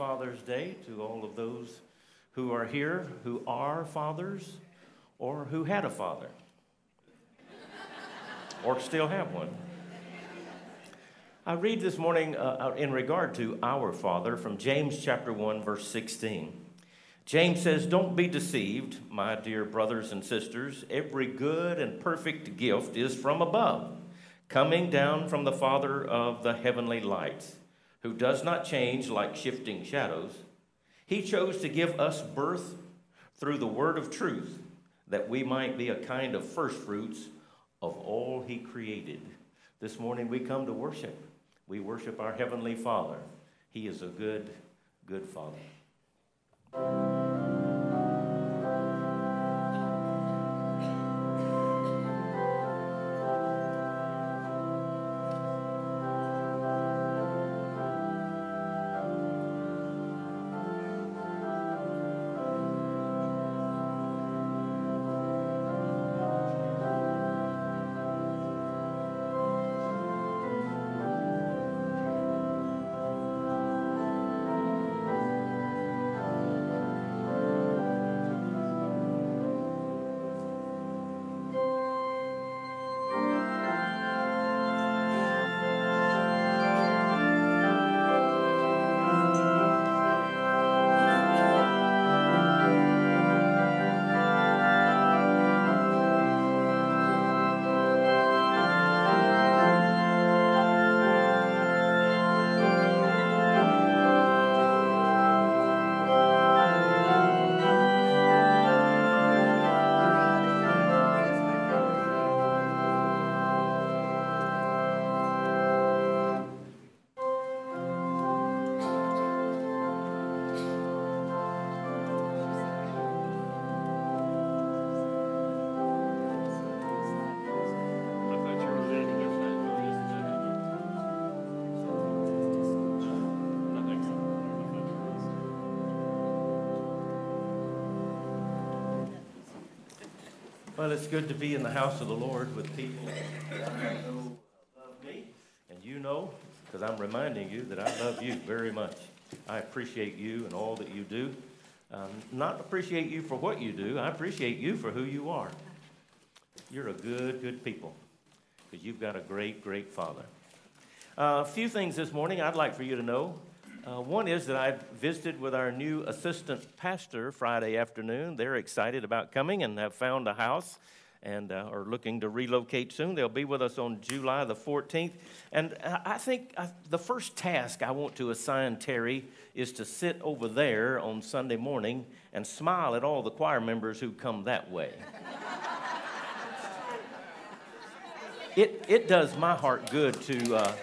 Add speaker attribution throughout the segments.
Speaker 1: Father's Day to all of those who are here, who are fathers, or who had a father, or still have one. I read this morning uh, in regard to our Father from James chapter 1, verse 16. James says, Don't be deceived, my dear brothers and sisters. Every good and perfect gift is from above, coming down from the Father of the heavenly lights who does not change like shifting shadows, he chose to give us birth through the word of truth, that we might be a kind of firstfruits of all he created. This morning we come to worship. We worship our Heavenly Father. He is a good, good Father. Well, it's good to be in the house of the Lord with people that I know love me, and you know, because I'm reminding you that I love you very much. I appreciate you and all that you do. Um, not appreciate you for what you do, I appreciate you for who you are. You're a good, good people because you've got a great, great father. Uh, a few things this morning I'd like for you to know. Uh, one is that I visited with our new assistant pastor Friday afternoon. They're excited about coming and have found a house and uh, are looking to relocate soon. They'll be with us on July the 14th. And I think I, the first task I want to assign Terry is to sit over there on Sunday morning and smile at all the choir members who come that way. it, it does my heart good to. Uh,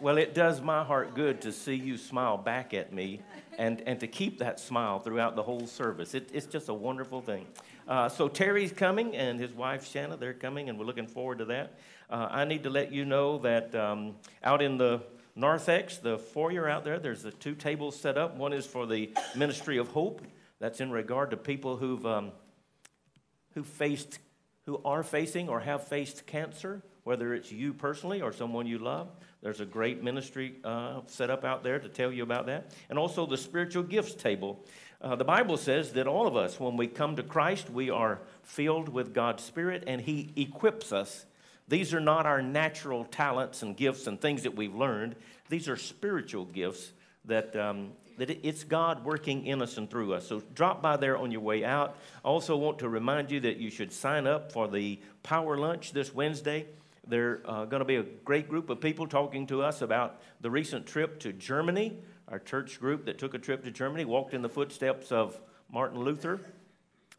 Speaker 1: well, it does my heart good to see you smile back at me and, and to keep that smile throughout the whole service. It, it's just a wonderful thing. Uh, so, Terry's coming and his wife, Shanna, they're coming, and we're looking forward to that. Uh, I need to let you know that um, out in the narthex, the foyer out there, there's the two tables set up. One is for the Ministry of Hope. That's in regard to people who've, um, who faced, who are facing or have faced cancer, whether it's you personally or someone you love. There's a great ministry uh, set up out there to tell you about that. And also the spiritual gifts table. Uh, the Bible says that all of us, when we come to Christ, we are filled with God's Spirit and He equips us. These are not our natural talents and gifts and things that we've learned. These are spiritual gifts that, um, that it's God working in us and through us. So drop by there on your way out. I also want to remind you that you should sign up for the power lunch this Wednesday. They're uh, going to be a great group of people talking to us about the recent trip to Germany. Our church group that took a trip to Germany walked in the footsteps of Martin Luther,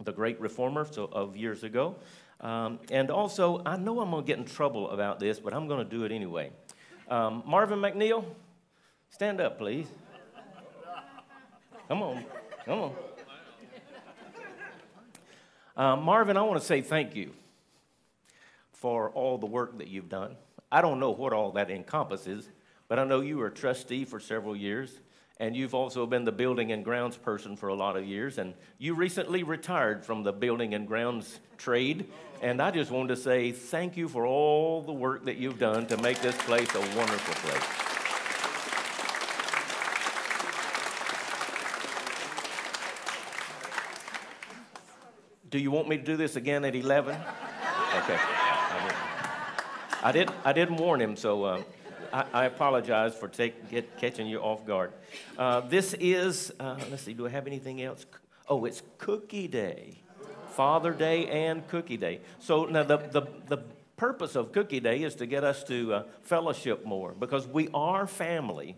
Speaker 1: the great reformer of years ago. Um, and also, I know I'm going to get in trouble about this, but I'm going to do it anyway. Um, Marvin McNeil, stand up, please. Come on, come on. Uh, Marvin, I want to say thank you for all the work that you've done. I don't know what all that encompasses, but I know you were a trustee for several years, and you've also been the building and grounds person for a lot of years, and you recently retired from the building and grounds trade. And I just wanted to say thank you for all the work that you've done to make this place a wonderful place. Do you want me to do this again at 11? Okay. I didn't, I didn't warn him, so uh, I, I, apologize for take, get, catching you off guard. Uh, this is, uh, let's see, do I have anything else? Oh, it's Cookie Day. Father Day and Cookie Day. So now the, the, the purpose of Cookie Day is to get us to uh, fellowship more because we are family,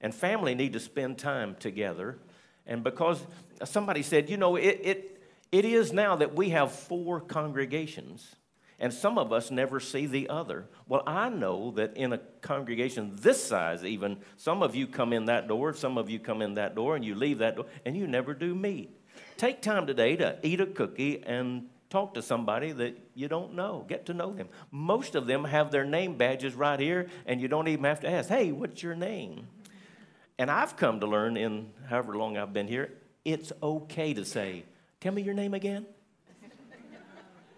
Speaker 1: and family need to spend time together. And because somebody said, you know, it, it, it is now that we have four congregations, and some of us never see the other. Well, I know that in a congregation this size, even, some of you come in that door, some of you come in that door, and you leave that door, and you never do meet. Take time today to eat a cookie and talk to somebody that you don't know. Get to know them. Most of them have their name badges right here, and you don't even have to ask, hey, what's your name? And I've come to learn in however long I've been here, it's okay to say, tell me your name again.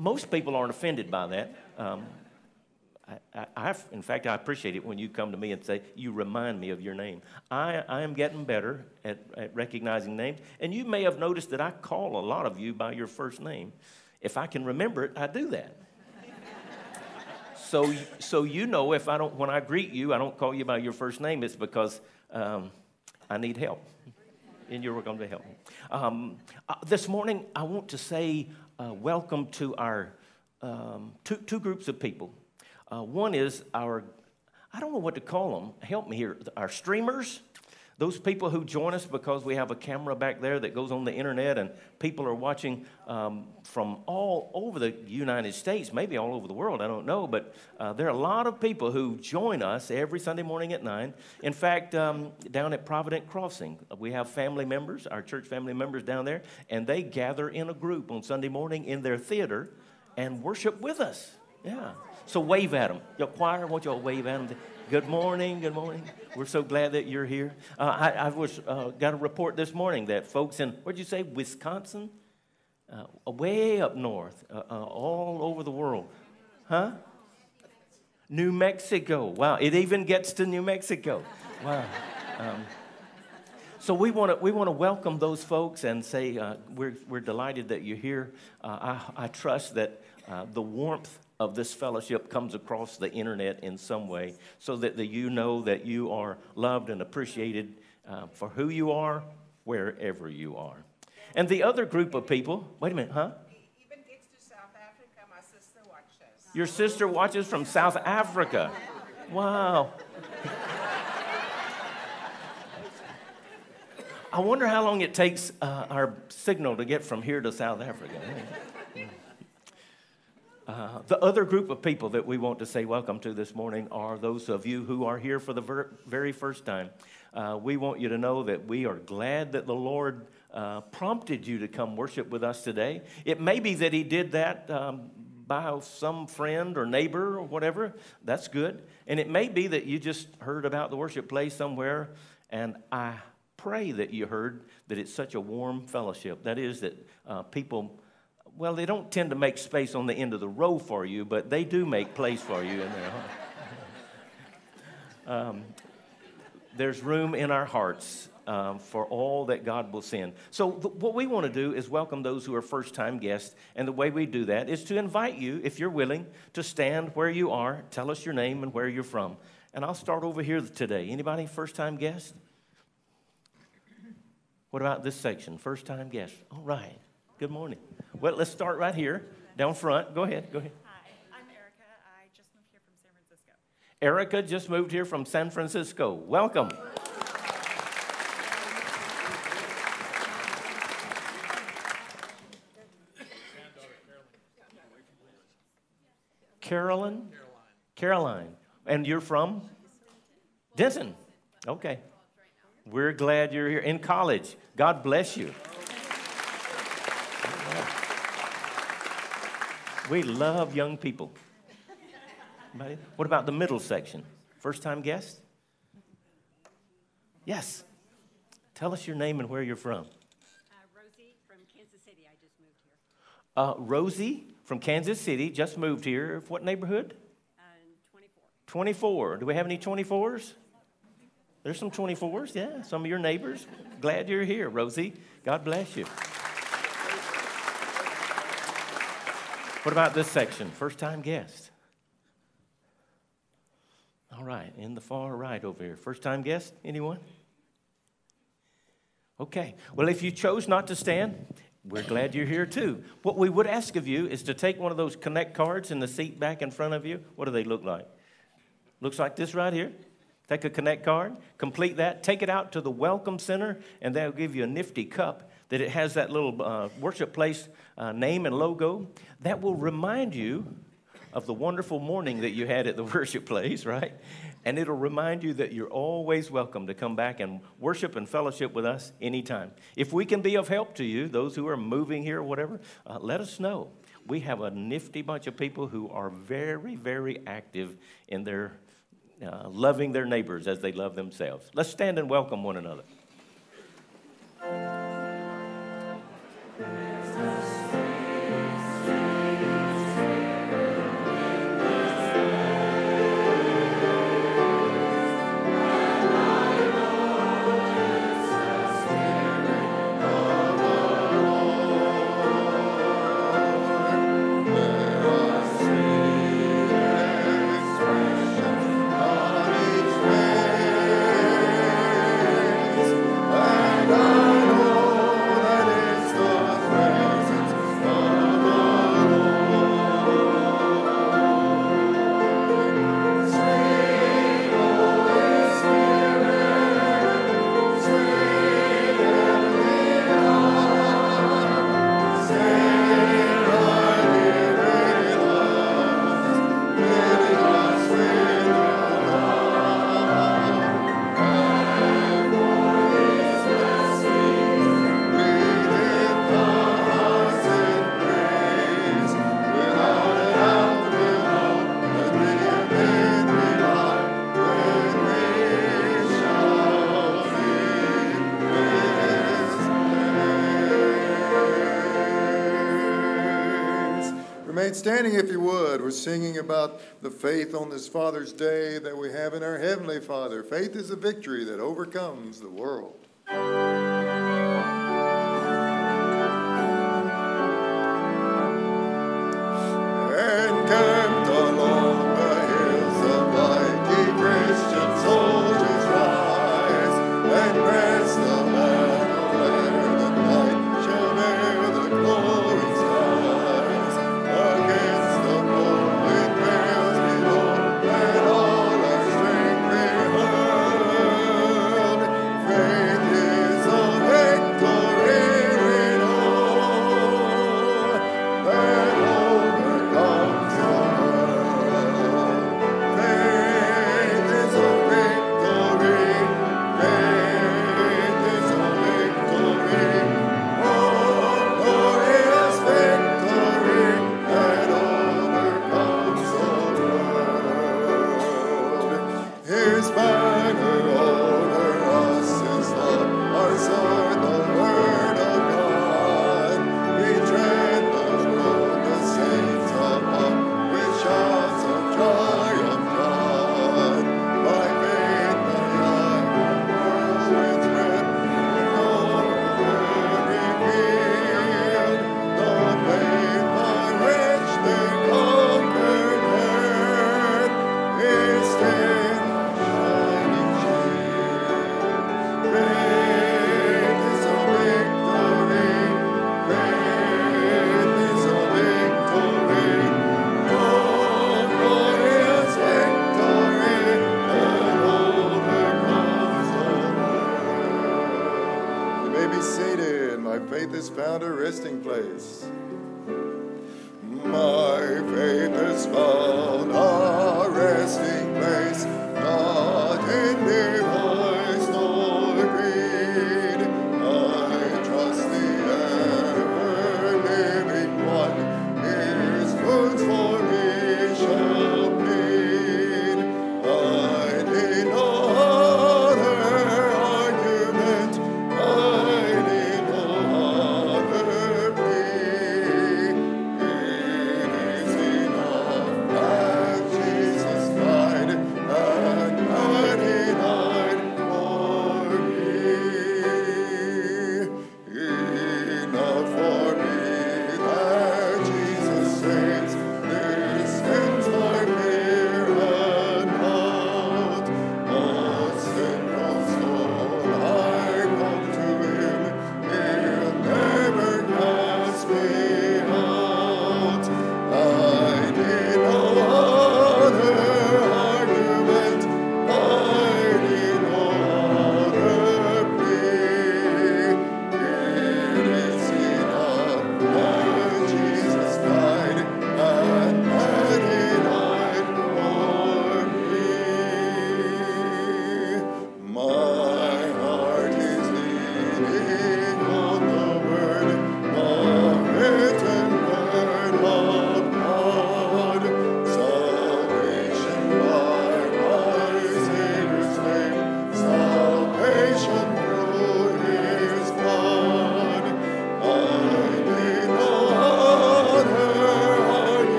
Speaker 1: Most people aren't offended by that. Um, I, I, in fact, I appreciate it when you come to me and say, You remind me of your name. I, I am getting better at, at recognizing names. And you may have noticed that I call a lot of you by your first name. If I can remember it, I do that. so, so you know if I don't, when I greet you, I don't call you by your first name, it's because um, I need help. And you're going to help me. Um, uh, this morning, I want to say uh, welcome to our um, two, two groups of people. Uh, one is our, I don't know what to call them, help me here, our streamers. Those people who join us because we have a camera back there that goes on the internet and people are watching um, from all over the United States, maybe all over the world, I don't know, but uh, there are a lot of people who join us every Sunday morning at 9. In fact, um, down at Provident Crossing, we have family members, our church family members down there, and they gather in a group on Sunday morning in their theater and worship with us. Yeah. So wave at them. Your choir, I want y'all wave at them. Good morning, good morning. We're so glad that you're here. Uh, I, I, was uh, got a report this morning that folks in where'd you say Wisconsin, uh, way up north, uh, uh, all over the world, huh? New Mexico. Wow, it even gets to New Mexico. Wow. Um, so we want to we want to welcome those folks and say uh, we're we're delighted that you're here. I, I trust that the warmth of this fellowship comes across the internet in some way so that the, you know that you are loved and appreciated uh, for who you are wherever you are. And the other group of people, wait a minute, huh? Your sister watches from South Africa. Wow. I wonder how long it takes uh, our signal to get from here to South Africa. Uh, the other group of people that we want to say welcome to this morning are those of you who are here for the ver- very first time. Uh, we want you to know that we are glad that the Lord uh, prompted you to come worship with us today. It may be that He did that um, by some friend or neighbor or whatever. That's good. And it may be that you just heard about the worship place somewhere, and I pray that you heard that it's such a warm fellowship. That is, that uh, people well, they don't tend to make space on the end of the row for you, but they do make place for you in there. um, there's room in our hearts um, for all that God will send. So, th- what we want to do is welcome those who are first time guests. And the way we do that is to invite you, if you're willing, to stand where you are, tell us your name and where you're from. And I'll start over here today. Anybody first time guest? What about this section? First time guest. All right. Good morning. Well, let's start right here, down front. Go ahead. Go ahead.
Speaker 2: Hi, I'm Erica. I just moved here from San Francisco.
Speaker 1: Erica just moved here from San Francisco. Welcome. Carolyn? Caroline. And you're from? Denton. Okay. We're glad you're here in college. God bless you. We love young people. What about the middle section? First time guest? Yes. Tell us your name and where you're from.
Speaker 2: Uh, Rosie from Kansas City. I just moved here.
Speaker 1: Uh, Rosie from Kansas City just moved here. What neighborhood?
Speaker 2: Uh, 24.
Speaker 1: 24. Do we have any 24s? There's some 24s, yeah. Some of your neighbors. Glad you're here, Rosie. God bless you. What about this section? First time guest. All right, in the far right over here. First time guest? Anyone? Okay. Well, if you chose not to stand, we're glad you're here too. What we would ask of you is to take one of those connect cards in the seat back in front of you. What do they look like? Looks like this right here. Take a connect card, complete that, take it out to the welcome center, and they'll give you a nifty cup that it has that little uh, worship place uh, name and logo. That will remind you of the wonderful morning that you had at the worship place, right? And it'll remind you that you're always welcome to come back and worship and fellowship with us anytime. If we can be of help to you, those who are moving here or whatever, uh, let us know. We have a nifty bunch of people who are very, very active in their uh, loving their neighbors as they love themselves. Let's stand and welcome one another.
Speaker 3: Standing if you would. We're singing about the faith on this Father's Day that we have in our Heavenly Father. Faith is a victory that overcomes the world.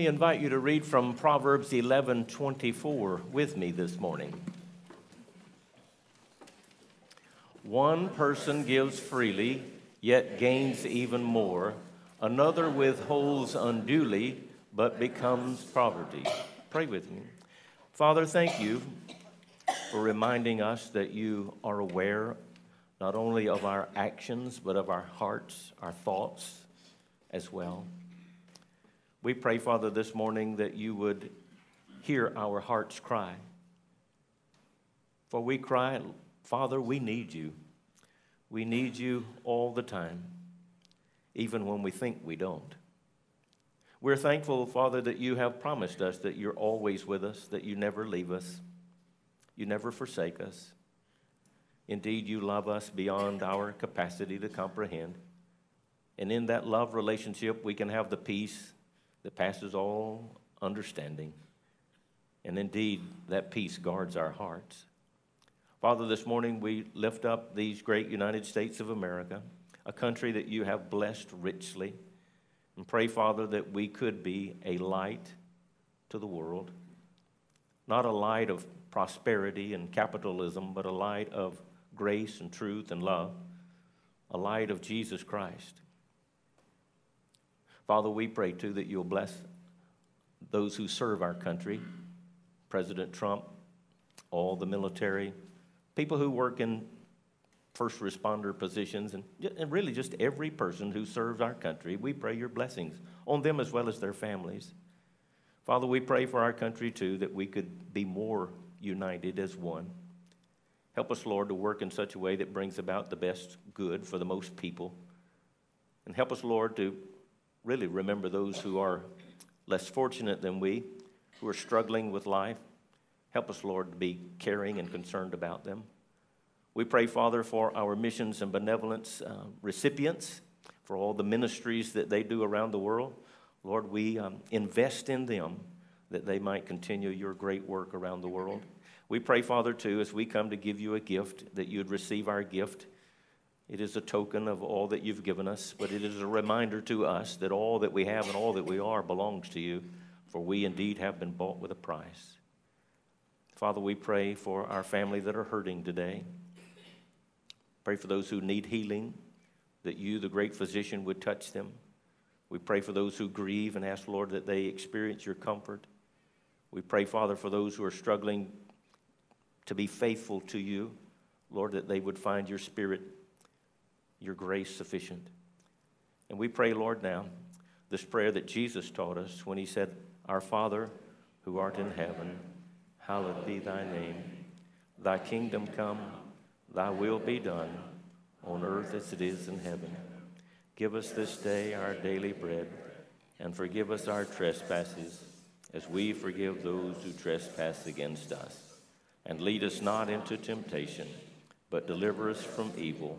Speaker 1: Me invite you to read from Proverbs 11:24 with me this morning. One person gives freely, yet gains even more. Another withholds unduly, but becomes poverty. Pray with me. Father, thank you for reminding us that you are aware not only of our actions, but of our hearts, our thoughts as well. We pray, Father, this morning that you would hear our hearts cry. For we cry, Father, we need you. We need you all the time, even when we think we don't. We're thankful, Father, that you have promised us that you're always with us, that you never leave us, you never forsake us. Indeed, you love us beyond our capacity to comprehend. And in that love relationship, we can have the peace that passes all understanding. And indeed, that peace guards our hearts. Father, this morning we lift up these great United States of America, a country that you have blessed richly. And pray, Father, that we could be a light to the world. Not a light of prosperity and capitalism, but a light of grace and truth and love, a light of Jesus Christ. Father, we pray too that you'll bless those who serve our country President Trump, all the military, people who work in first responder positions, and, and really just every person who serves our country. We pray your blessings on them as well as their families. Father, we pray for our country too that we could be more united as one. Help us, Lord, to work in such a way that brings about the best good for the most people. And help us, Lord, to really remember those who are less fortunate than we, who are struggling with life. Help us, Lord, to be caring and concerned about them. We pray, Father, for our missions and benevolence uh, recipients, for all the ministries that they do around the world. Lord, we um, invest in them that they might continue your great work around the world. We pray, Father, too, as we come to give you a gift, that you'd receive our gift it is a token of all that you've given us, but it is a reminder to us that all that we have and all that we are belongs to you, for we indeed have been bought with a price. Father, we pray for our family that are hurting today. Pray for those who need healing, that you, the great physician, would touch them. We pray for those who grieve and ask, Lord, that they experience your comfort. We pray, Father, for those who are struggling to be faithful to you, Lord, that they would find your spirit your grace sufficient. And we pray, Lord, now, this prayer that Jesus taught us when he said, Our Father who art in heaven, hallowed be thy name. Thy kingdom come, thy will be done, on earth as it is in heaven. Give us this day our daily bread, and forgive us our trespasses, as we forgive those who trespass against us. And lead us not into temptation, but deliver us from evil.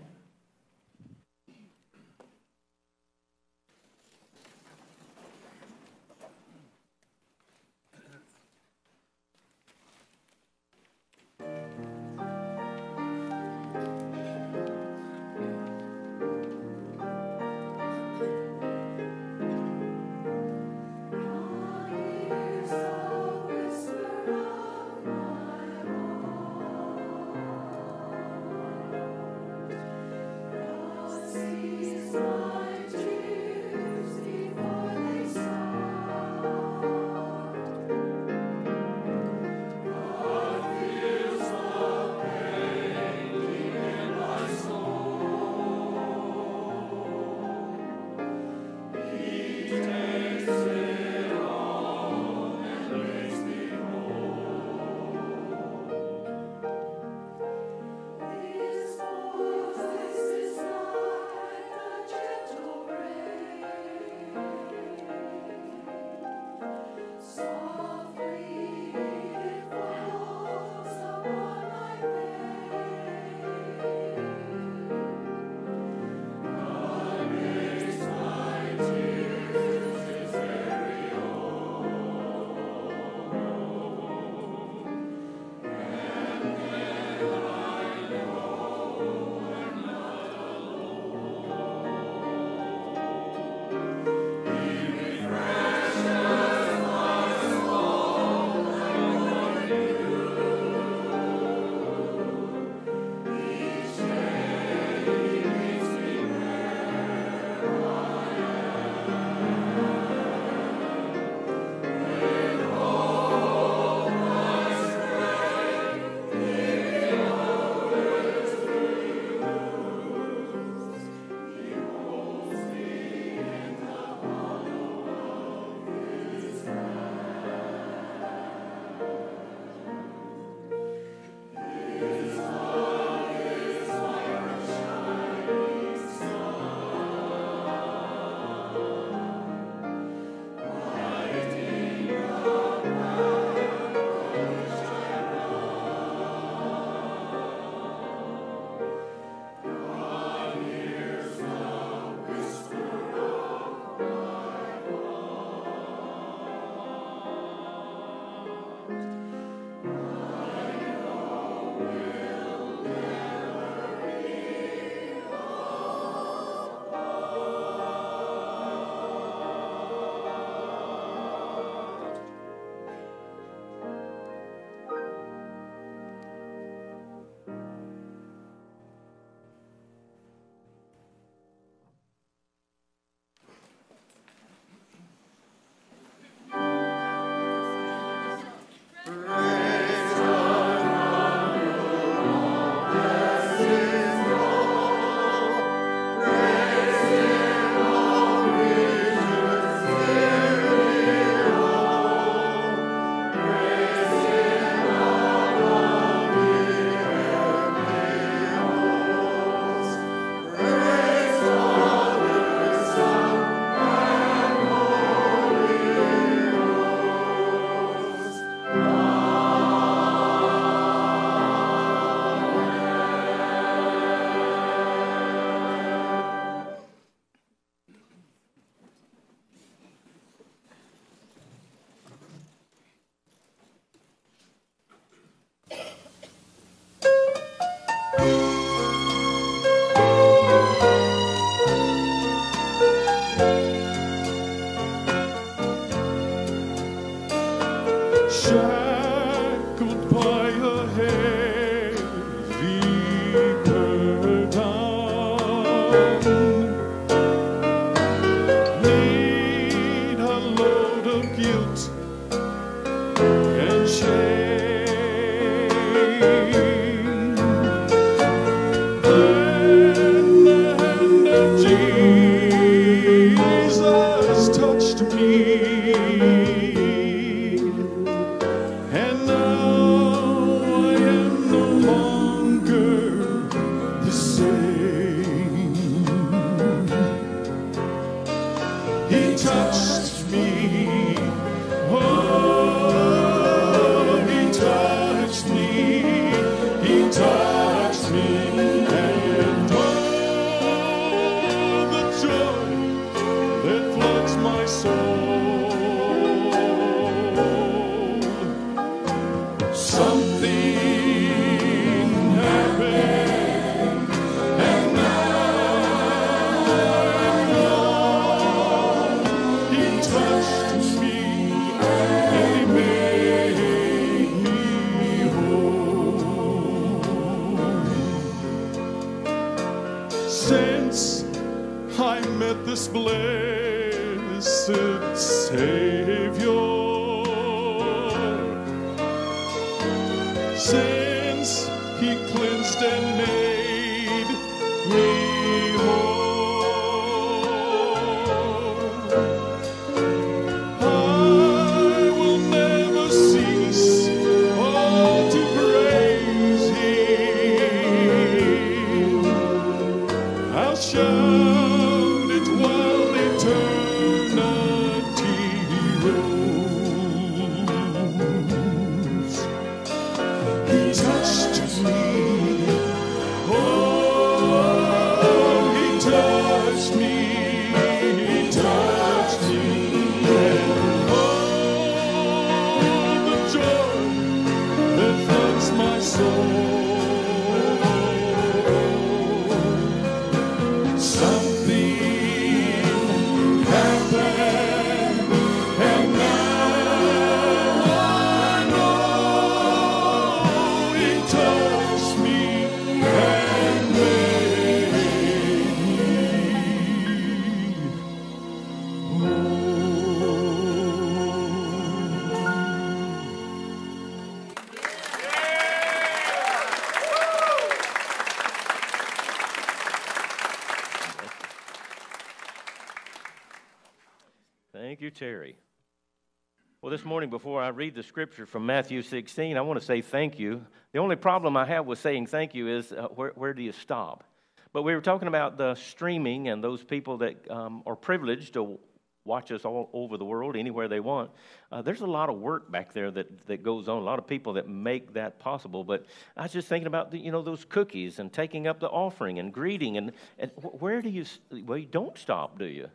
Speaker 4: This
Speaker 1: morning, before I read the scripture from Matthew 16, I want to say thank you. The only problem I have with saying thank you is uh, where, where do you stop? But we were talking about the streaming and those people that um, are privileged to watch us all over the world, anywhere they want. Uh, there's a lot of work back there that, that goes on, a lot of people that make that possible. But I was just thinking about, the, you know, those cookies and taking up the offering and greeting. And, and where do you, well, you don't stop, do you?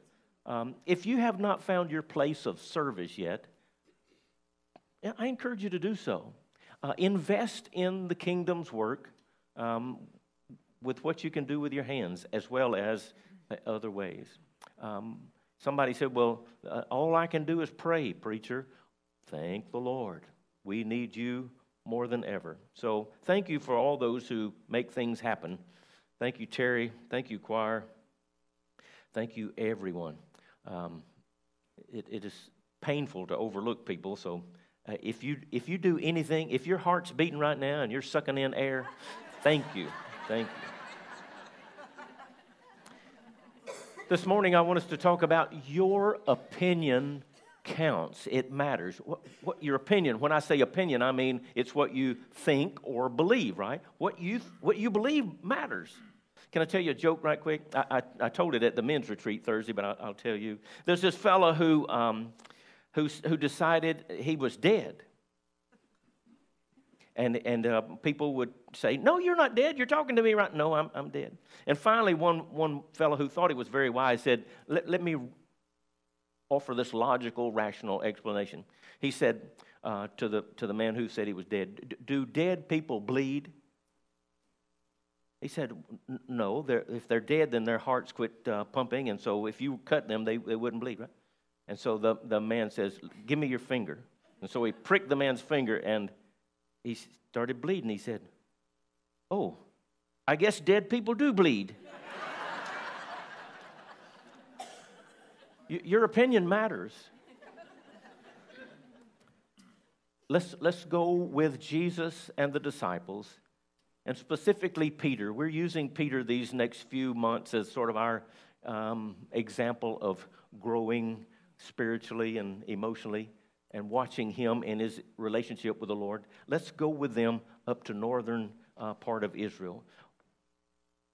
Speaker 1: Um, if you have not found your place of service yet, I encourage you to do so. Uh, invest in the kingdom's work um, with what you can do with your hands as well as uh, other ways. Um, somebody said, Well, uh, all I can do is pray, preacher. Thank the Lord. We need you more than ever. So thank you for all those who make things happen. Thank you, Terry. Thank you, choir. Thank you, everyone. Um, it, it is painful to overlook people, so uh, if, you, if you do anything, if your heart's beating right now and you're sucking in air, thank you. Thank you. This morning, I want us to talk about your opinion counts. It matters. What, what your opinion? When I say opinion, I mean it's what you think or believe, right? What you what you believe matters. Can I tell you a joke right quick? I, I, I told it at the men's retreat Thursday, but I'll, I'll tell you. There's this fellow who um, who who decided he was dead. And, and uh, people would say, No, you're not dead. You're talking to me right No, I'm, I'm dead. And finally, one, one fellow who thought he was very wise said, Let, let me offer this logical, rational explanation. He said uh, to, the, to the man who said he was dead, Do dead people bleed? He said, No. They're, if they're dead, then their hearts quit uh, pumping. And so if you cut them, they, they wouldn't bleed, right? And so the, the man says, Give me your finger. And so he pricked the man's finger and he started bleeding. He said, Oh, I guess dead people do bleed. Your opinion matters. let's, let's go with Jesus and the disciples, and specifically Peter. We're using Peter these next few months as sort of our um, example of growing spiritually and emotionally and watching him in his relationship with the Lord. Let's go with them up to northern uh, part of Israel.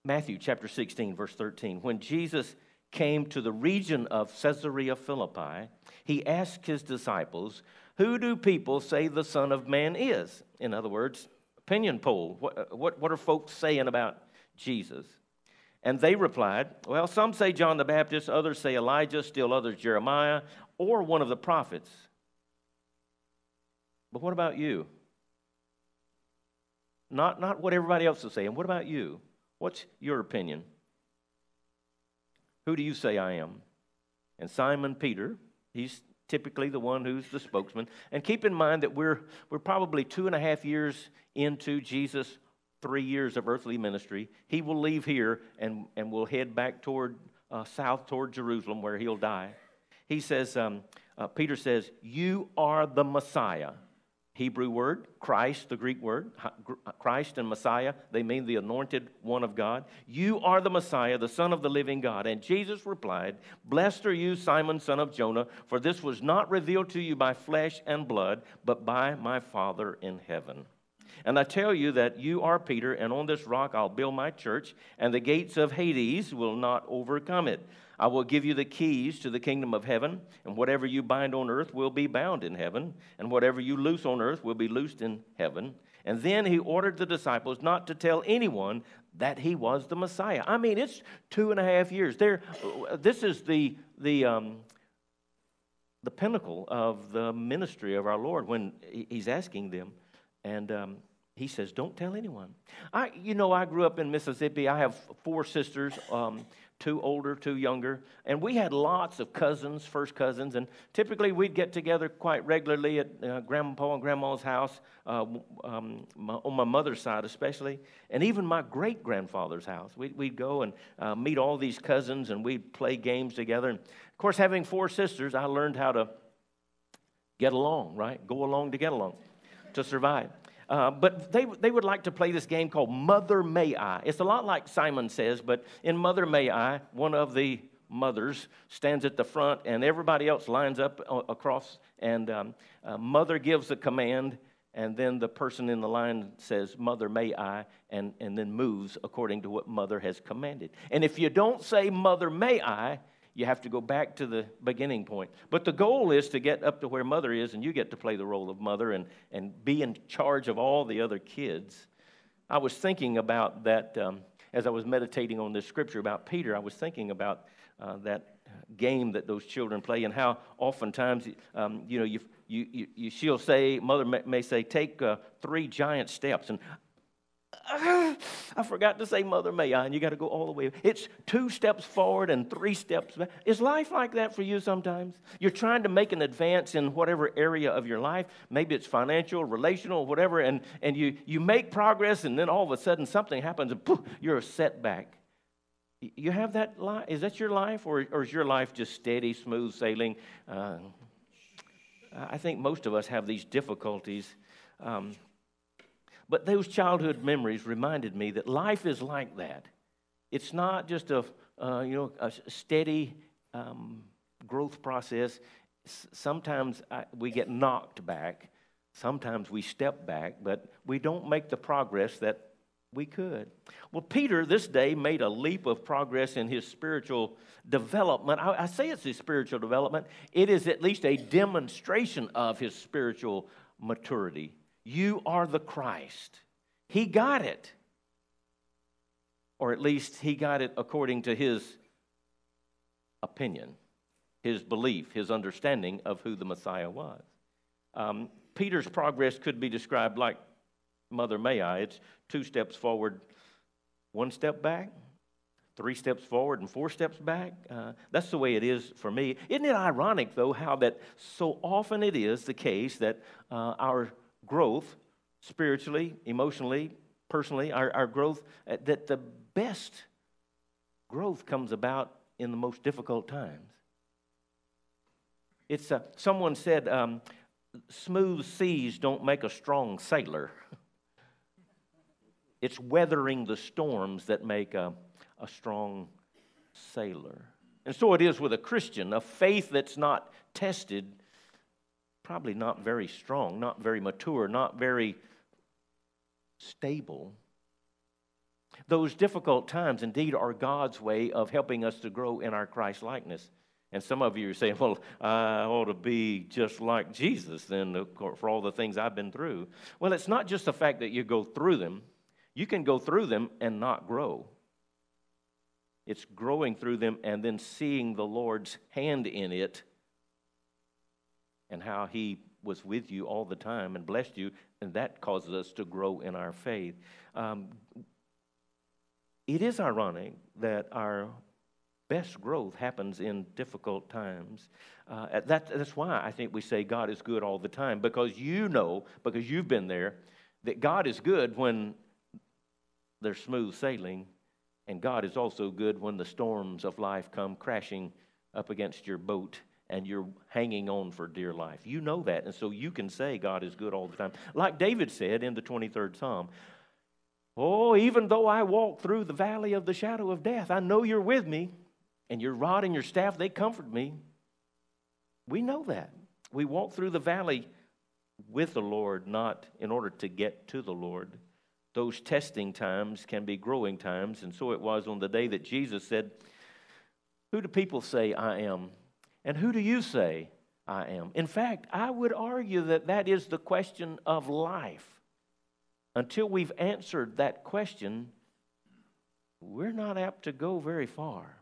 Speaker 1: Matthew chapter 16, verse 13. When Jesus came to the region of Caesarea Philippi, he asked his disciples, Who do people say the Son of Man is? In other words, opinion poll. What, what, what are folks saying about Jesus? And they replied, Well, some say John the Baptist, others say Elijah, still others Jeremiah, or one of the prophets. But what about you? Not, not what everybody else is saying. What about you? What's your opinion? Who do you say I am? And Simon Peter, he's typically the one who's the spokesman. And keep in mind that we're, we're probably two and a half years into Jesus' three years of earthly ministry. He will leave here and, and will head back toward uh, south toward Jerusalem where he'll die. He says, um, uh, Peter says, You are the Messiah. Hebrew word, Christ, the Greek word, Christ and Messiah, they mean the anointed one of God. You are the Messiah, the Son of the living God. And Jesus replied, Blessed are you, Simon, son of Jonah, for this was not revealed to you by flesh and blood, but by my Father in heaven. And I tell you that you are Peter, and on this rock I'll build my church, and the gates of Hades will not overcome it. I will give you the keys to the kingdom of heaven, and whatever you bind on earth will be bound in heaven, and whatever you loose on earth will be loosed in heaven. And then he ordered the disciples not to tell anyone that he was the Messiah. I mean, it's two and a half years. There, this is the the um, the pinnacle of the ministry of our Lord when he's asking them, and um, he says, "Don't tell anyone." I, you know, I grew up in Mississippi. I have four sisters. Um, two older, two younger. And we had lots of cousins, first cousins, and typically we'd get together quite regularly at uh, Grandpa and Grandma's house, uh, um, my, on my mother's side especially, and even my great grandfather's house. We'd, we'd go and uh, meet all these cousins, and we'd play games together. And of course, having four sisters, I learned how to get along, right? Go along to get along, to survive. Uh, but they, they would like to play this game called Mother May I. It's a lot like Simon says, but in Mother May I, one of the mothers stands at the front and everybody else lines up across, and um, uh, Mother gives a command, and then the person in the line says, Mother May I, and, and then moves according to what Mother has commanded. And if you don't say, Mother May I, you have to go back to the beginning point. But the goal is to get up to where mother is, and you get to play the role of mother and, and be in charge of all the other kids. I was thinking about that um, as I was meditating on this scripture about Peter. I was thinking about uh, that game that those children play and how oftentimes, um, you know, you, you, you, she'll say, mother may, say, take uh, three giant steps. And I forgot to say Mother May I, and you got to go all the way. It's two steps forward and three steps back. Is life like that for you sometimes? You're trying to make an advance in whatever area of your life. Maybe it's financial, relational, whatever, and, and you, you make progress, and then all of a sudden something happens, and poof, you're a setback. You have that life? Is that your life, or, or is your life just steady, smooth sailing? Uh, I think most of us have these difficulties. Um, but those childhood memories reminded me that life is like that. It's not just a, uh, you know, a steady um, growth process. Sometimes I, we get knocked back. Sometimes we step back, but we don't make the progress that we could. Well, Peter this day made a leap of progress in his spiritual development. I, I, say it's his spiritual development, it is at least a demonstration of his spiritual maturity. You are the Christ. He got it. Or at least he got it according to his opinion, his belief, his understanding of who the Messiah was. Um, Peter's progress could be described like Mother May I. It's two steps forward, one step back, three steps forward, and four steps back. Uh, that's the way it is for me. Isn't it ironic, though, how that so often it is the case that uh, our growth spiritually, emotionally, personally, our, our growth, uh, that the best growth comes about in the most difficult times. It's uh, someone said, um, "Smooth seas don't make a strong sailor." it's weathering the storms that make a, a strong sailor. And so it is with a Christian. A faith that's not tested, probably not very strong, not very mature, not very stable. Those difficult times indeed are God's way of helping us to grow in our Christ likeness. And some of you are saying, well, I ought to be just like Jesus then for all the things I've been through. Well, it's not just the fact that you go through them, you can go through them and not grow. It's growing through them and then seeing the Lord's hand in it and how He was with you all the time and blessed you, and that causes us to grow in our faith. Um, it is ironic that our best growth happens in difficult times. Uh, that, that's why I think we say God is good all the time, because you know, because you've been there, that God is good when there's smooth sailing, and God is also good when the storms of life come crashing up against your boat and you're hanging on for dear life. You know that, and so you can say God is good all the time. Like David said in the 23rd Psalm, Oh, even though I walk through the valley of the shadow of death, I know you're with me, and your rod and your staff, they comfort me. We know that. We walk through the valley with the Lord, not in order to get to the Lord. Those testing times can be growing times, and so it was on the day that Jesus said, Who do people say I am? And who do you say I am? In fact, I would argue that that is the question of life. Until we've answered that question, we're not apt to go very far.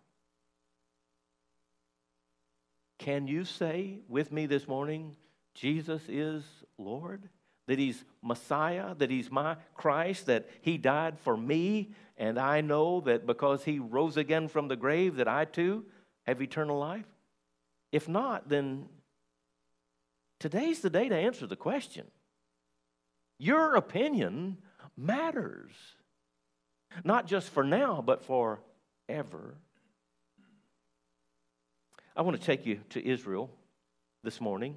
Speaker 1: Can you say with me this morning, Jesus is Lord? That He's Messiah, that He's my Christ, that He died for me, and I know that because He rose again from the grave, that I too have eternal life? If not, then today's the day to answer the question. Your opinion matters, not just for now, but forever. I want to take you to Israel this morning.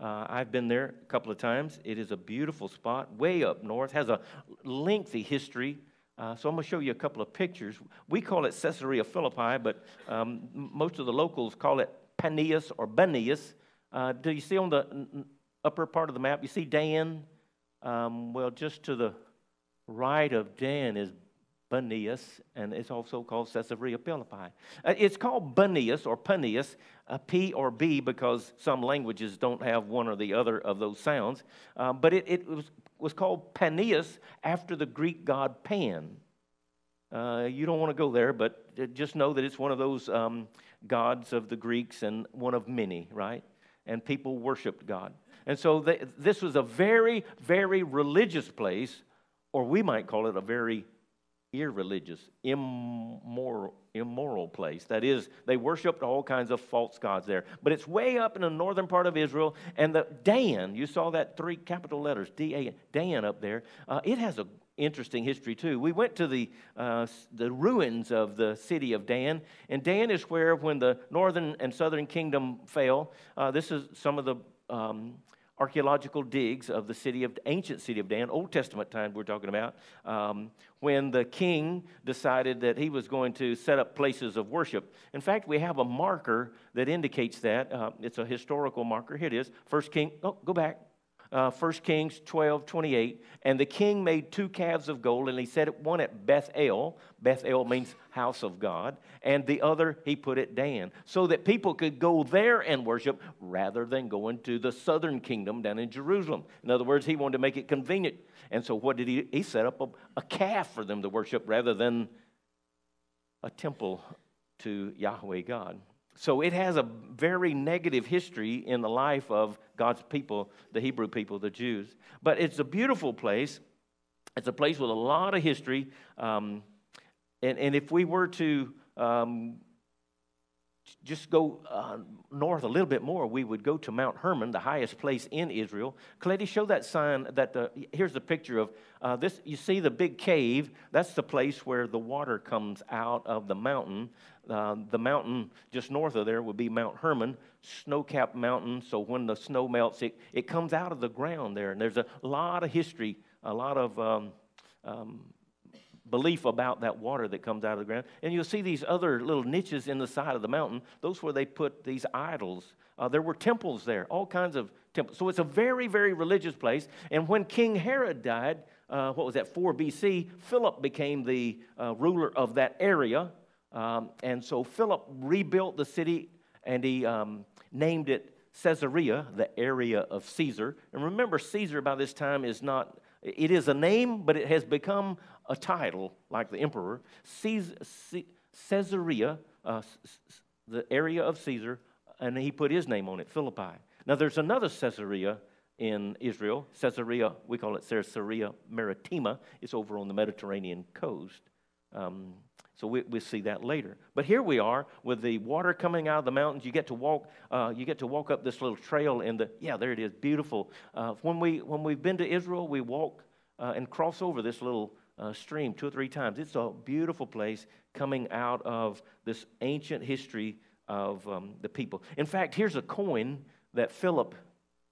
Speaker 1: Uh, I've been there a couple of times. It is a beautiful spot, way up north, has a lengthy history. Uh, so I'm going to show you a couple of pictures. We call it Caesarea Philippi, but um, most of the locals call it Paneas or Banias. Uh, do you see on the upper part of the map? You see Dan? Um, well, just to the right of Dan is Banias, and it's also called Caesarea Philippi. Uh, it's called Banias or Paneas, a P or B, because some languages don't have one or the other of those sounds. Um, but it, it was, was called Paneas after the Greek god Pan. Uh, you don't want to go there, but uh, just know that it's one of those um, gods of the Greeks and one of many, right? And people worshiped God. And so they, this was a very, very religious place, or we might call it a very irreligious, immoral, immoral place. That is, they worshiped all kinds of false gods there. But it's way up in the northern part of Israel, and the Dan, you saw that three capital letters, D A Dan up there. Uh, it has a interesting history too. We went to the uh, the ruins of the city of Dan, and Dan is where when the northern and southern kingdom fell. Uh, this is some of the um, archaeological digs of the city of ancient city of Dan, Old Testament time we're talking about, um, when the king decided that he was going to set up places of worship. In fact, we have a marker that indicates that. Uh, it's a historical marker. Here it is. First King. Oh, go back uh, 1 Kings 12, 28. And the king made two calves of gold, and he set one at Bethel. Bethel means house of God. And the other, he put at Dan, so that people could go there and worship rather than going to the southern kingdom down in Jerusalem. In other words, he wanted to make it convenient. And so what did he? He set up a, a calf for them to worship rather than a temple to Yahweh God. So it has a very negative history in the life of God's people, the Hebrew people, the Jews. But it's a beautiful place. It's a place with a lot of history. Um, and, and if we were to um, just go uh, north a little bit more, we would go to Mount Hermon, the highest place in Israel. Clady, show that sign. That the here's the picture of uh, this. You see the big cave. That's the place where the water comes out of the mountain Uh, the mountain just north of there would be Mount Hermon, snow capped mountain. So when the snow melts, it, it comes out of the ground there. And there's a lot of history, a lot of um, um, belief about that water that comes out of the ground. And you'll see these other little niches in the side of the mountain. Those where they put these idols. Uh, there were temples there, all kinds of temples. So it's a very, very religious place. And when King Herod died, uh, what was that, 4 BC, Philip became the uh, ruler of that area. Um, and so Philip rebuilt the city and he um, named it Caesarea, the area of Caesar. And remember, Caesar by this time is not, it is a name, but it has become a title like the emperor. Caesarea, uh, the area of Caesar, and he put his name on it, Philippi. Now there's another Caesarea in Israel, Caesarea, we call it Caesarea Maritima. It's over on the Mediterranean coast. Um, so we, we see that later. But here we are with the water coming out of the mountains. You get to walk. Uh, you get to walk up this little trail in the. Yeah, there it is. Beautiful. Uh, when we when we've been to Israel, we walk uh, and cross over this little uh, stream two or three times. It's a beautiful place coming out of this ancient history of um, the people. In fact, here's a coin that Philip,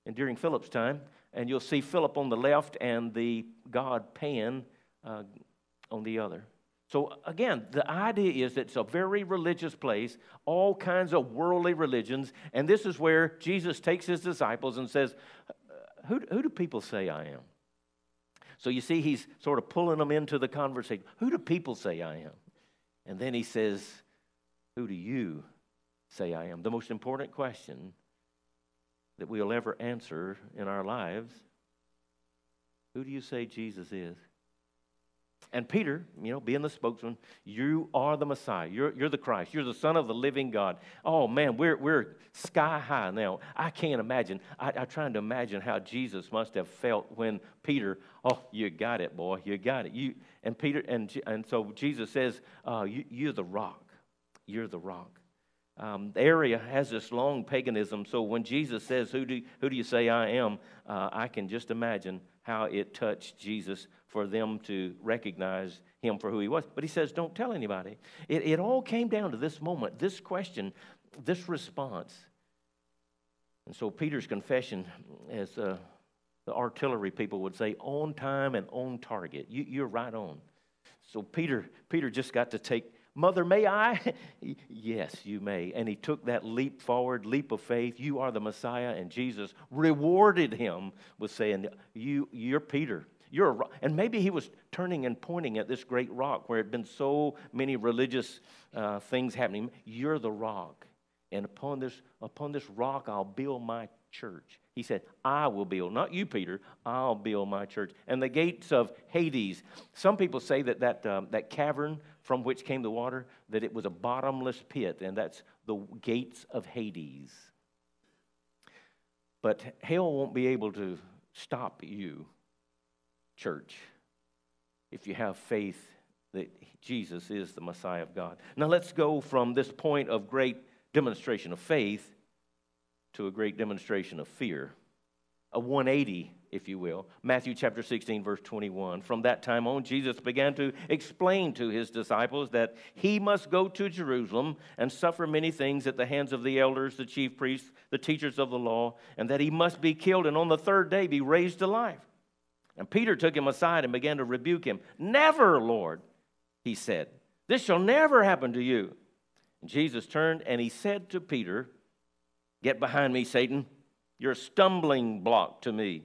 Speaker 1: and during Philip's time, and you'll see Philip on the left and the god Pan uh, on the other. So, again, the idea is that it's a very religious place, all kinds of worldly religions, and this is where Jesus takes his disciples and says, uh, Who, who do people say I am? So, you see, he's sort of pulling them into the conversation. Who do people say I am? And then he says, Who do you say I am? The most important question that we'll ever answer in our lives Who do you say Jesus is? And Peter, you know, being the spokesman, you are the Messiah. You're, you're the Christ. You're the Son of the living God. Oh, man, we're, we're sky high now. I can't imagine. I, I'm trying to imagine how Jesus must have felt when Peter, oh, you got it, boy. You got it. You, and Peter, and, and so Jesus says, uh, you, you're the rock. You're the rock. Um, the area has this long paganism, so when Jesus says, Who do, who do you say I am? Uh, I can just imagine how it touched Jesus for them to recognize him for who he was. But he says, Don't tell anybody. It, it all came down to this moment, this question, this response. And so Peter's confession, as uh, the artillery people would say, on time and on target. You, you're right on. So Peter, Peter just got to take Mother, may I? yes, you may. And he took that leap forward, leap of faith. You are the Messiah. And Jesus rewarded him with saying, you, You're Peter. You're a rock. And maybe he was turning and pointing at this great rock where had been so many religious uh, things happening. You're the rock. And upon this, upon this rock, I'll build my church. He said, I will build, not you, Peter, I'll build my church. And the gates of Hades. Some people say that that, um, that cavern from which came the water, that it was a bottomless pit, and that's the gates of Hades. But hell won't be able to stop you, church, if you have faith that Jesus is the Messiah of God. Now let's go from this point of great demonstration of faith to a great demonstration of fear. A 180 if you will. Matthew chapter 16, verse 21. From that time on, Jesus began to explain to his disciples that he must go to Jerusalem and suffer many things at the hands of the elders, the chief priests, the teachers of the law, and that he must be killed and on the third day be raised to life. And Peter took him aside and began to rebuke him. Never, Lord, he said, this shall never happen to you. And Jesus turned and he said to Peter, Get behind me, Satan. You're a stumbling block to me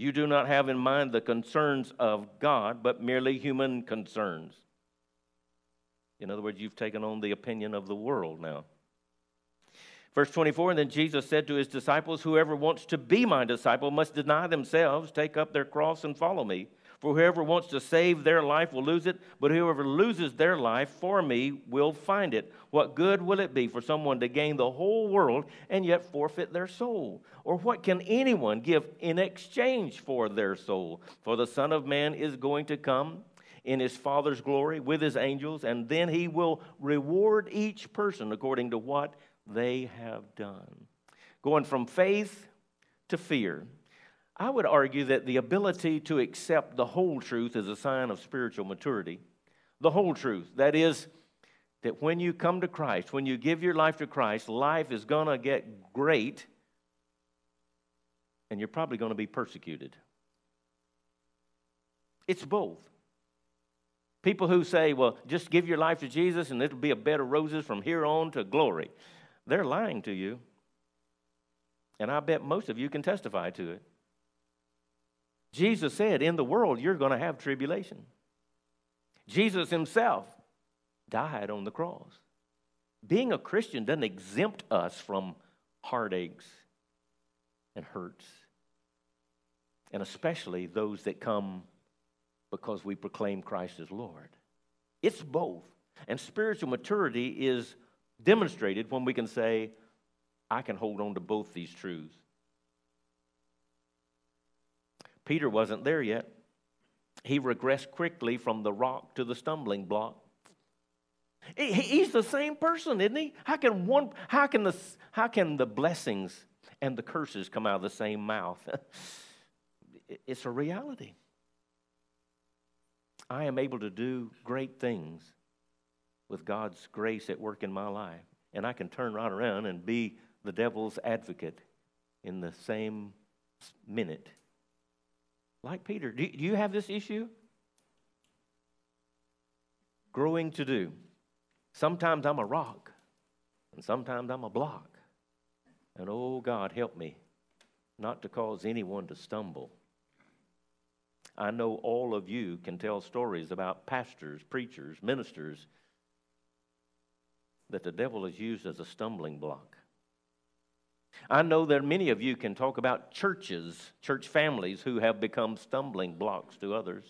Speaker 1: you do not have in mind the concerns of God, but merely human concerns. In other words, you've taken on the opinion of the world now. Verse 24, and then Jesus said to his disciples, Whoever wants to be my disciple must deny themselves, take up their cross, and follow me. For whoever wants to save their life will lose it, but whoever loses their life for me will find it. What good will it be for someone to gain the whole world and yet forfeit their soul? Or what can anyone give in exchange for their soul? For the Son of Man is going to come in his Father's glory with his angels, and then he will reward each person according to what they have done. Going from faith to fear. I would argue that the ability to accept the whole truth is a sign of spiritual maturity. The whole truth. That is, that when you come to Christ, when you give your life to Christ, life is going to get great and you're probably going to be persecuted. It's both. People who say, well, just give your life to Jesus and it'll be a bed of roses from here on to glory, they're lying to you. And I bet most of you can testify to it. Jesus said, In the world, you're going to have tribulation. Jesus himself died on the cross. Being a Christian doesn't exempt us from heartaches and hurts, and especially those that come because we proclaim Christ as Lord. It's both. And spiritual maturity is demonstrated when we can say, I can hold on to both these truths. Peter wasn't there yet. He regressed quickly from the rock to the stumbling block. He's the same person, isn't he? How can one how can the how can the blessings and the curses come out of the same mouth? it's a reality. I am able to do great things with God's grace at work in my life. And I can turn right around and be the devil's advocate in the same minute. Like Peter. Do you have this issue? Growing to do. Sometimes I'm a rock, and sometimes I'm a block. And oh, God, help me not to cause anyone to stumble. I know all of you can tell stories about pastors, preachers, ministers that the devil is used as a stumbling block. I know that many of you can talk about churches, church families who have become stumbling blocks to others.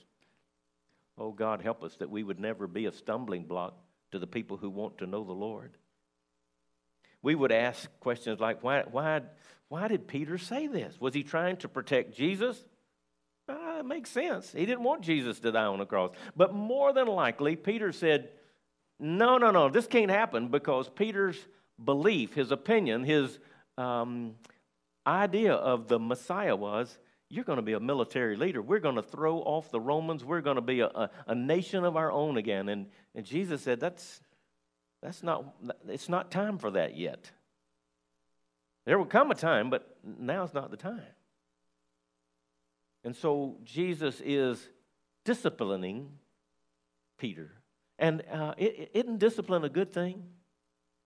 Speaker 1: Oh, God, help us that we would never be a stumbling block to the people who want to know the Lord. We would ask questions like, why, why, why did Peter say this? Was he trying to protect Jesus? Uh, it makes sense. He didn't want Jesus to die on the cross. But more than likely, Peter said, no, no, no, this can't happen because Peter's belief, his opinion, his um, idea of the Messiah was you're going to be a military leader. We're going to throw off the Romans. We're going to be a, a, a, nation of our own again. And, and Jesus said, that's, that's not, it's not time for that yet. There will come a time, but now's not the time. And so Jesus is disciplining Peter. And uh, isn't discipline a good thing?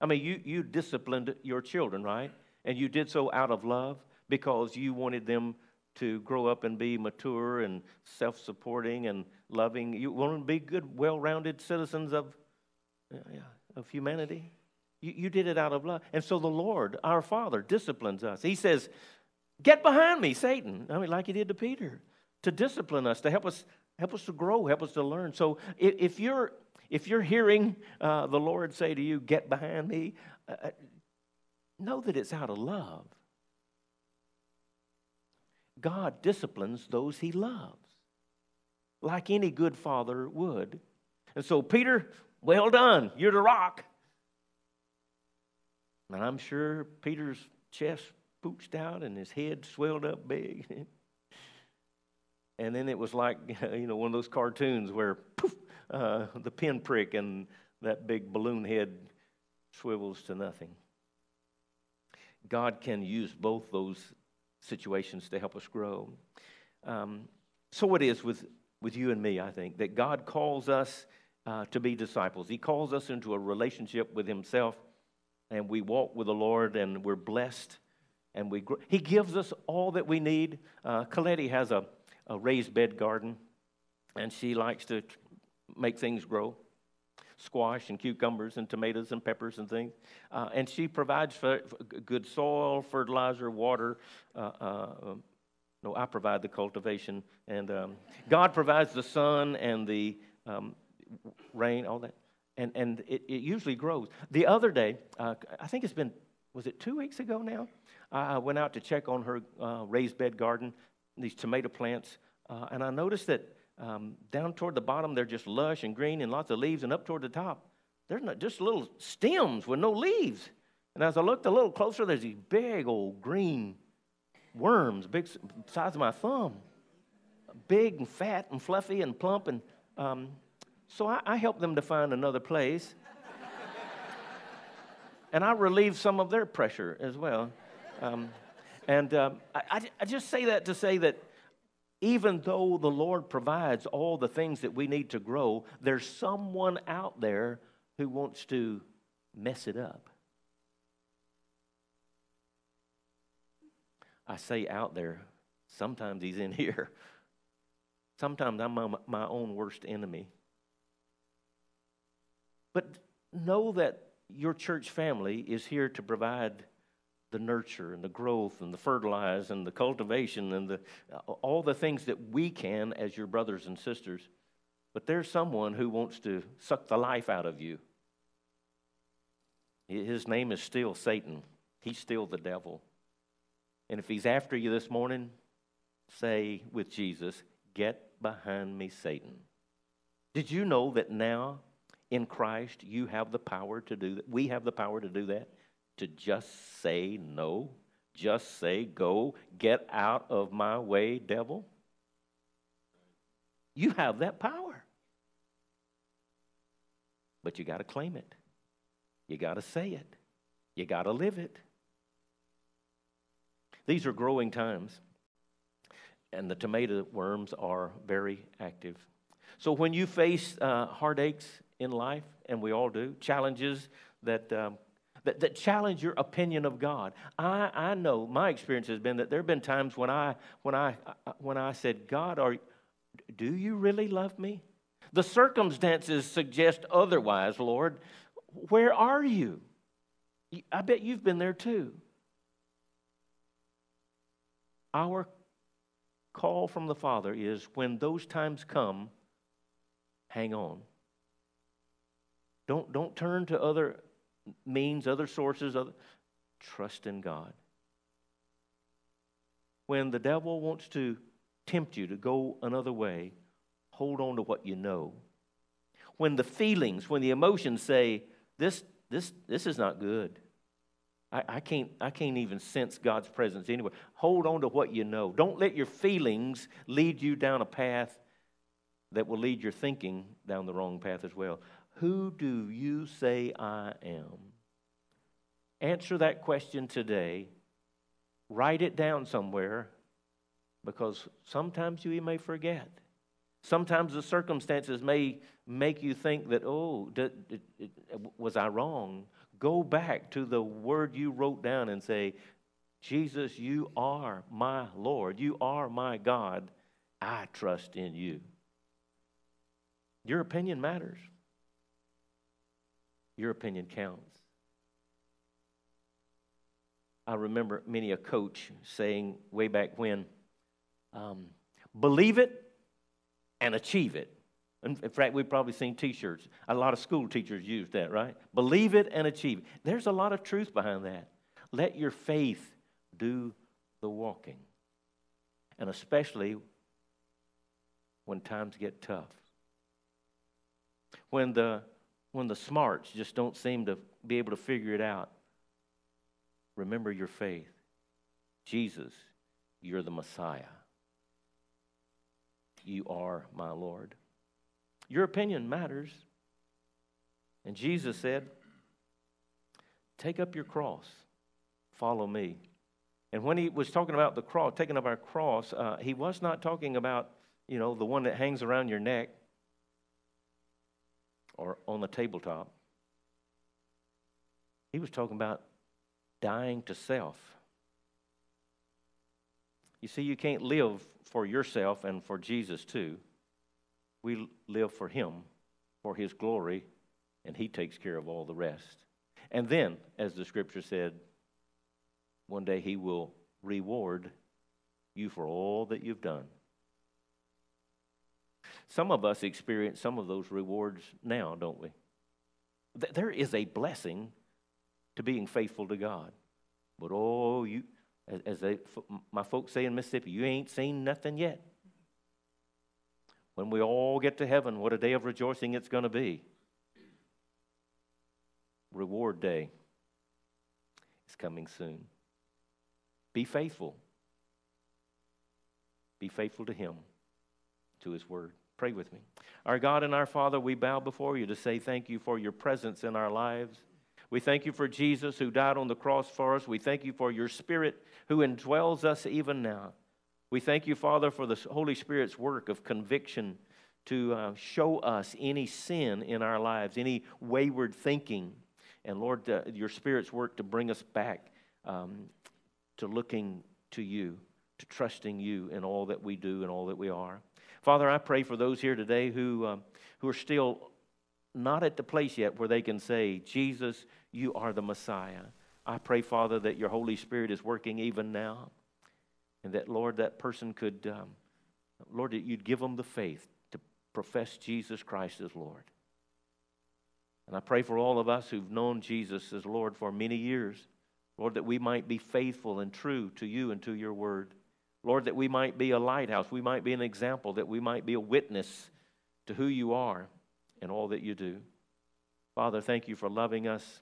Speaker 1: I mean, you, you disciplined your children, right? And you did so out of love because you wanted them to grow up and be mature and self supporting and loving. You want to be good, well rounded citizens of, yeah, of humanity. You, you did it out of love. And so the Lord, our Father, disciplines us. He says, Get behind me, Satan. I mean, like he did to Peter, to discipline us, to help us, help us to grow, help us to learn. So if you're if you're hearing uh, the Lord say to you, Get behind me, uh, uh know that it's out of love. God disciplines those he loves, like any good father would. And so, Peter, well done. You're the rock. And I'm sure Peter's chest pooched out and his head swelled up big. and then it was like, you know, one of those cartoons where poof, uh, the pinprick and that big balloon head swivels to nothing. God can use both those situations to help us grow. Um, so it is with, with you and me, I think, that God calls us uh, to be disciples. He calls us into a relationship with Himself, and we walk with the Lord, and we're blessed, and we grow. He gives us all that we need. Uh, Coletti has a, a raised bed garden, and she likes to make things grow squash and cucumbers and tomatoes and peppers and things. Uh, and she provides for, for, good soil, fertilizer, water. Uh, uh, um, no, I provide the cultivation. And um, God provides the sun and the um, rain, all that. And, and it, it, usually grows. The other day, uh, I think it's been, was it two weeks ago now? I went out to check on her uh, raised bed garden, these tomato plants. Uh, and I noticed that um, down toward the bottom, they're just lush and green and lots of leaves, and up toward the top, there's not just little stems with no leaves. And as I looked a little closer, there's these big old green worms, big size of my thumb, big and fat and fluffy and plump. And um, so I, I helped them to find another place. and I relieve some of their pressure as well. Um, and um, I, I just say that to say that even though the Lord provides all the things that we need to grow, there's someone out there who wants to mess it up. I say out there, sometimes he's in here. Sometimes I'm my, own worst enemy. But know that your church family is here to provide the nurture and the growth and the fertilize and the cultivation and the, all the things that we can as your brothers and sisters. But there's someone who wants to suck the life out of you. His name is still Satan. He's still the devil. And if he's after you this morning, say with Jesus, Get behind me, Satan. Did you know that now in Christ you have the power to do that? We have the power to do that? To just say no? Just say, Go, get out of my way, devil? You have that power. But you got to claim it. You got to say it. You got to live it. These are growing times, and the tomato worms are very active. So when you face uh, heartaches in life, and we all do, challenges that, um, that, that, challenge your opinion of God, I, I know my experience has been that there have been times when I, when I, uh, when I said, God, are, do you really love me? The circumstances suggest otherwise, Lord. Where are you? I bet you've been there too. Our call from the Father is when those times come, hang on. Don't, don't turn to other means, other sources, other, trust in God. When the devil wants to tempt you to go another way, hold on to what you know. When the feelings, when the emotions say, this, this, this is not good, I, I, can't, I can't even sense God's presence anywhere. Hold on to what you know. Don't let your feelings lead you down a path that will lead your thinking down the wrong path as well. Who do you say I am? Answer that question today. Write it down somewhere because sometimes you may forget. Sometimes the circumstances may make you think that, oh, did, did, did, was I wrong? Go back to the word you wrote down and say, Jesus, you are my Lord. You are my God. I trust in you. Your opinion matters. Your opinion counts. I remember many a coach saying way back when, um, believe it and achieve it. In fact, we've probably seen t shirts. A lot of school teachers use that, right? Believe it and achieve it. There's a lot of truth behind that. Let your faith do the walking. And especially when times get tough. When the, when the smarts just don't seem to be able to figure it out, remember your faith. Jesus, you're the Messiah. You are my Lord. Your opinion matters. And Jesus said, Take up your cross, follow me. And when he was talking about the cross, taking up our cross, uh, he was not talking about, you know, the one that hangs around your neck or on the tabletop. He was talking about dying to self. You see, you can't live for yourself and for Jesus too. We live for Him, for His glory, and He takes care of all the rest. And then, as the scripture said, one day He will reward you for all that you've done. Some of us experience some of those rewards now, don't we? There is a blessing to being faithful to God. But oh, you, as they, my folks say in Mississippi, you ain't seen nothing yet. When we all get to heaven, what a day of rejoicing it's going to be. Reward day is coming soon. Be faithful. Be faithful to Him, to His Word. Pray with me. Our God and our Father, we bow before you to say thank you for your presence in our lives. We thank you for Jesus who died on the cross for us. We thank you for your Spirit who indwells us even now. We thank you, Father, for the Holy Spirit's work of conviction to uh, show us any sin in our lives, any wayward thinking. And Lord, uh, your Spirit's work to bring us back um, to looking to you, to trusting you in all that we do and all that we are. Father, I pray for those here today who, um, who are still not at the place yet where they can say, Jesus, you are the Messiah. I pray, Father, that your Holy Spirit is working even now. And that, Lord, that person could, um, Lord, that you'd give them the faith to profess Jesus Christ as Lord. And I pray for all of us who've known Jesus as Lord for many years, Lord, that we might be faithful and true to you and to your word. Lord, that we might be a lighthouse, we might be an example, that we might be a witness to who you are and all that you do. Father, thank you for loving us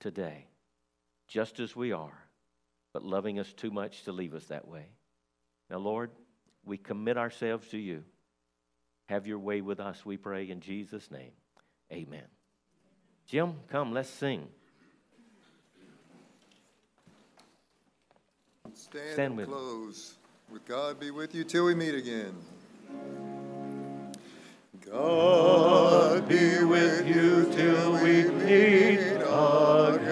Speaker 1: today, just as we are, but loving us too much to leave us that way. Now, Lord, we commit ourselves to you. Have your way with us, we pray in Jesus' name. Amen. Jim, come, let's sing.
Speaker 3: Stand,
Speaker 1: Stand
Speaker 3: and
Speaker 1: with
Speaker 3: close. With God be with you till we meet again. God be with you till we meet again.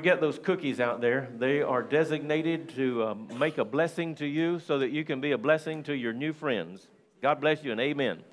Speaker 1: Forget those cookies out there. They are designated to uh, make a blessing to you so that you can be a blessing to your new friends. God bless you and amen.